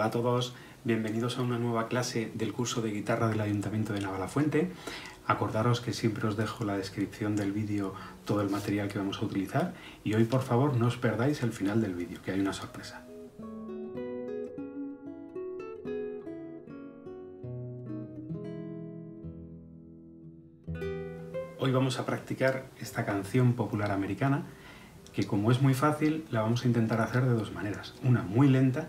Hola a todos, bienvenidos a una nueva clase del curso de guitarra del Ayuntamiento de Navalafuente. Acordaros que siempre os dejo en la descripción del vídeo todo el material que vamos a utilizar y hoy por favor no os perdáis el final del vídeo, que hay una sorpresa. Hoy vamos a practicar esta canción popular americana que como es muy fácil la vamos a intentar hacer de dos maneras, una muy lenta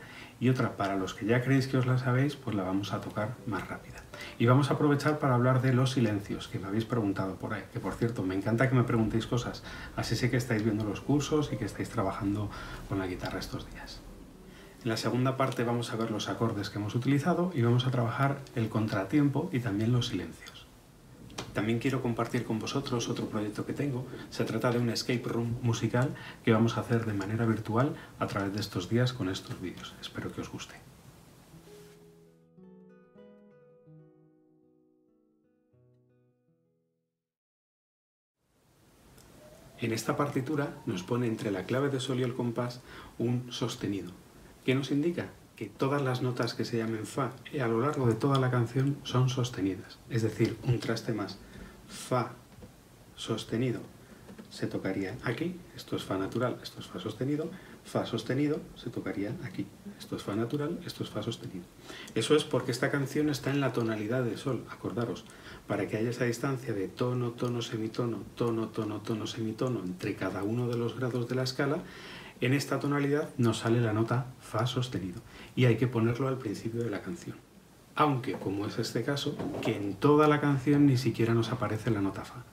otra para los que ya creéis que os la sabéis pues la vamos a tocar más rápida. Y vamos a aprovechar para hablar de los silencios que me habéis preguntado por ahí, que por cierto me encanta que me preguntéis cosas, así sé que estáis viendo los cursos y que estáis trabajando con la guitarra estos días. En la segunda parte vamos a ver los acordes que hemos utilizado y vamos a trabajar el contratiempo y también los silencios. También quiero compartir con vosotros otro proyecto que tengo. Se trata de un escape room musical que vamos a hacer de manera virtual a través de estos días con estos vídeos. Espero que os guste. En esta partitura nos pone entre la clave de sol y el compás un sostenido. ¿Qué nos indica? Que todas las notas que se llamen Fa a lo largo de toda la canción son sostenidas. Es decir, un traste más. Fa sostenido se tocaría aquí, esto es Fa natural, esto es Fa sostenido, Fa sostenido se tocaría aquí, esto es Fa natural, esto es Fa sostenido. Eso es porque esta canción está en la tonalidad de Sol, acordaros, para que haya esa distancia de tono, tono, semitono, tono, tono, tono, semitono entre cada uno de los grados de la escala, en esta tonalidad nos sale la nota Fa sostenido y hay que ponerlo al principio de la canción. Aunque, como es este caso, que en toda la canción ni siquiera nos aparece la nota Fa.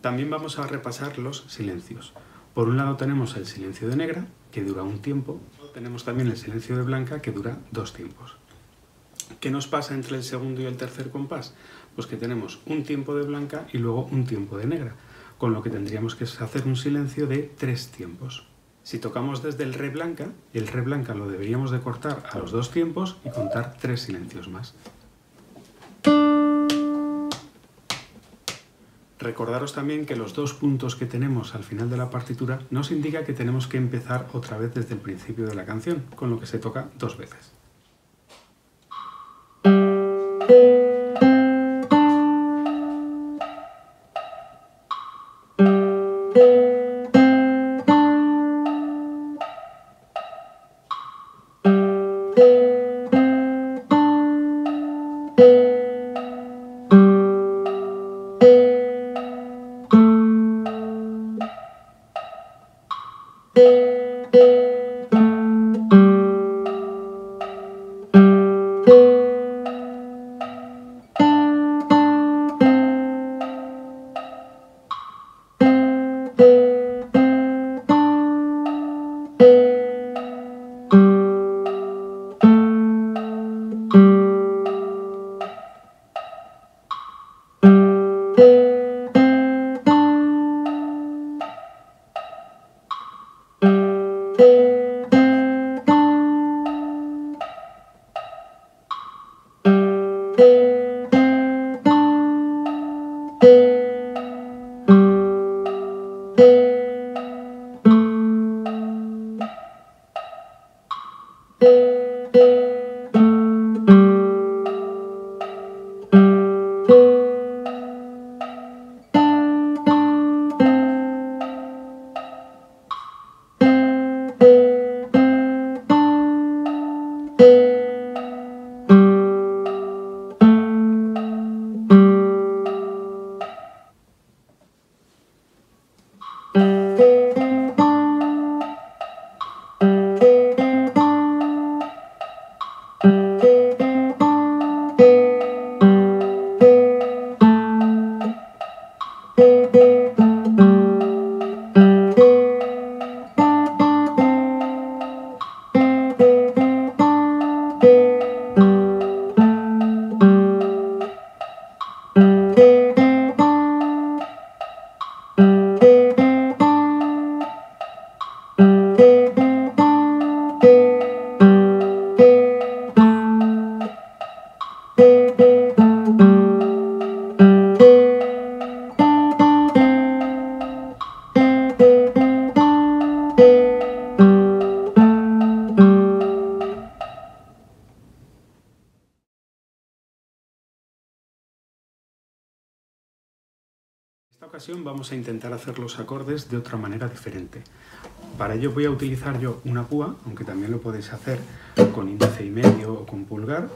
También vamos a repasar los silencios. Por un lado tenemos el silencio de negra, que dura un tiempo. Tenemos también el silencio de blanca, que dura dos tiempos. ¿Qué nos pasa entre el segundo y el tercer compás? Pues que tenemos un tiempo de blanca y luego un tiempo de negra, con lo que tendríamos que hacer un silencio de tres tiempos. Si tocamos desde el re blanca, el re blanca lo deberíamos de cortar a los dos tiempos y contar tres silencios más. Recordaros también que los dos puntos que tenemos al final de la partitura nos indica que tenemos que empezar otra vez desde el principio de la canción, con lo que se toca dos veces. Música vamos a intentar hacer los acordes de otra manera diferente. Para ello voy a utilizar yo una púa, aunque también lo podéis hacer con índice y medio o con pulgar,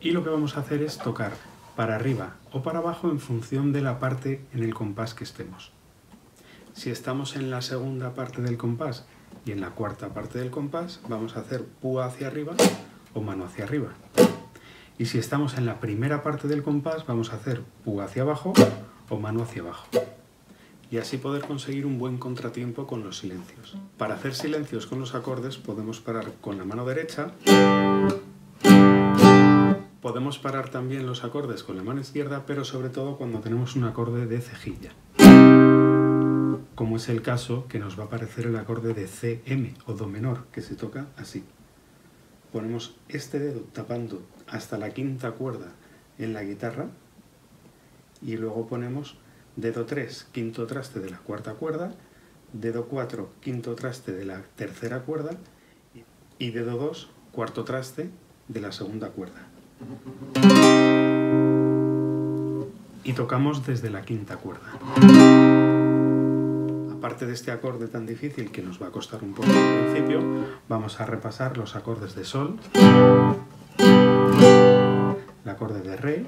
y lo que vamos a hacer es tocar para arriba o para abajo en función de la parte en el compás que estemos. Si estamos en la segunda parte del compás y en la cuarta parte del compás, vamos a hacer púa hacia arriba o mano hacia arriba. Y si estamos en la primera parte del compás, vamos a hacer púa hacia abajo o mano hacia abajo. Y así poder conseguir un buen contratiempo con los silencios. Para hacer silencios con los acordes podemos parar con la mano derecha. Podemos parar también los acordes con la mano izquierda, pero sobre todo cuando tenemos un acorde de cejilla. Como es el caso que nos va a aparecer el acorde de CM o Do menor, que se toca así. Ponemos este dedo tapando hasta la quinta cuerda en la guitarra y luego ponemos dedo 3, quinto traste de la cuarta cuerda, dedo 4, quinto traste de la tercera cuerda y dedo 2, cuarto traste de la segunda cuerda. Y tocamos desde la quinta cuerda. Aparte de este acorde tan difícil que nos va a costar un poco al principio, vamos a repasar los acordes de sol, el acorde de re,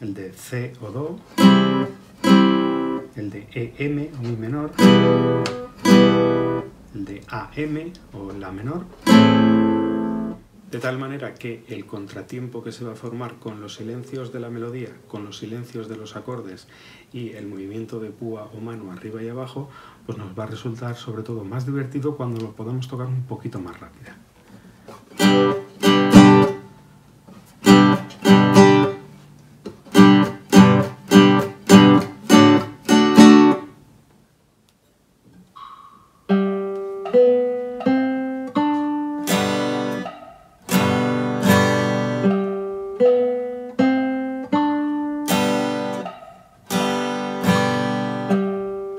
el de C o Do, el de EM o Mi menor, el de AM o La menor, de tal manera que el contratiempo que se va a formar con los silencios de la melodía, con los silencios de los acordes y el movimiento de púa o mano arriba y abajo, pues nos va a resultar sobre todo más divertido cuando lo podamos tocar un poquito más rápida.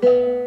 Como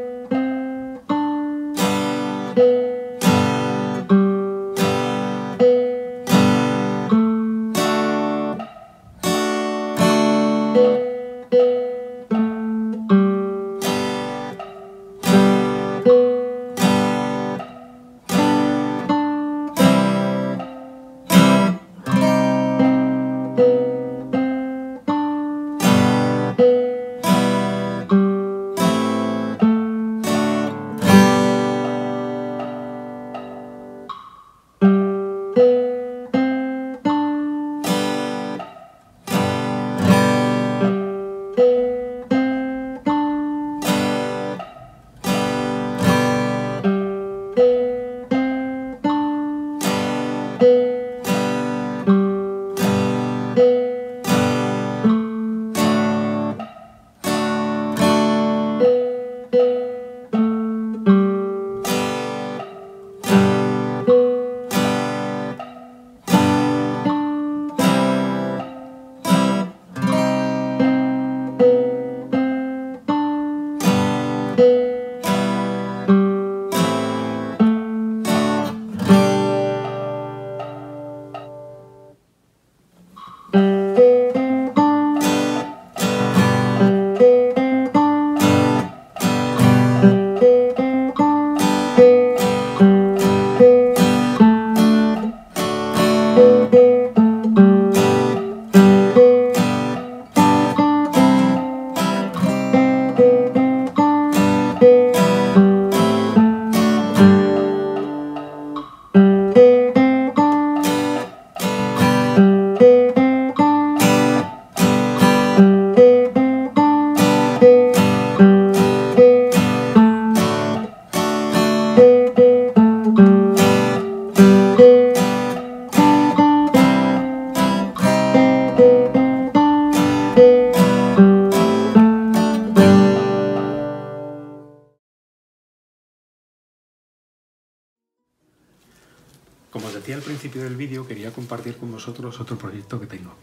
al principio del vídeo, quería compartir con vosotros otro proyecto que tengo.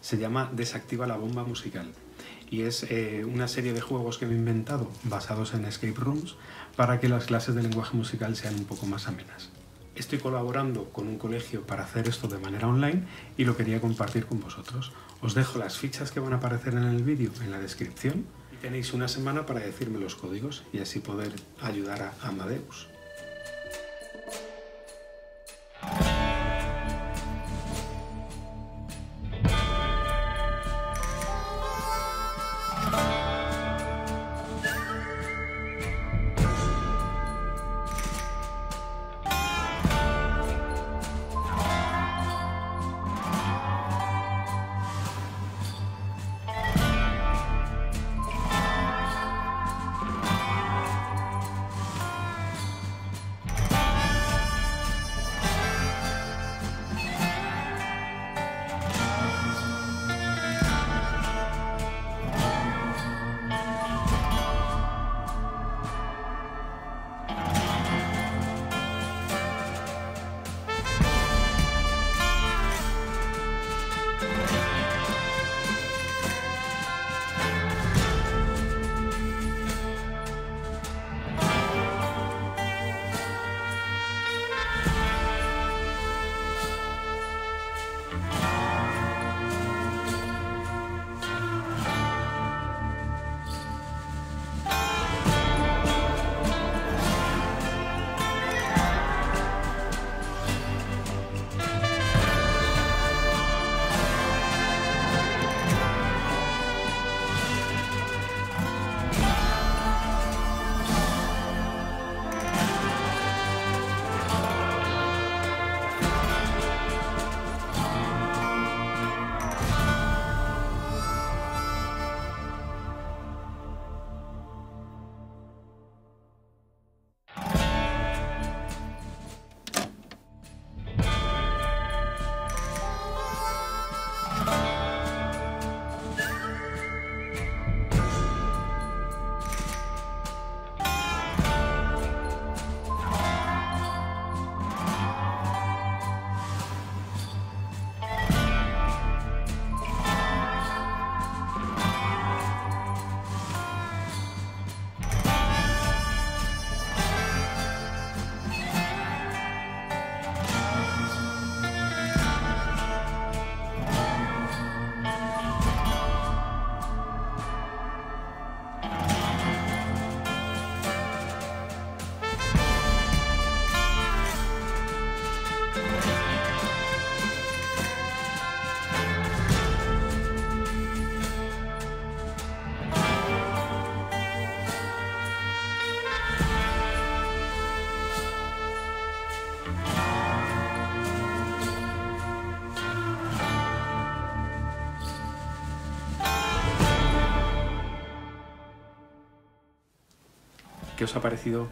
Se llama Desactiva la bomba musical y es eh, una serie de juegos que he inventado basados en escape rooms para que las clases de lenguaje musical sean un poco más amenas. Estoy colaborando con un colegio para hacer esto de manera online y lo quería compartir con vosotros. Os dejo las fichas que van a aparecer en el vídeo en la descripción tenéis una semana para decirme los códigos y así poder ayudar a Amadeus. ¿Qué os ha parecido?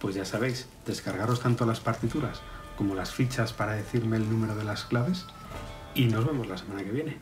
Pues ya sabéis, descargaros tanto las partituras como las fichas para decirme el número de las claves y nos vemos la semana que viene.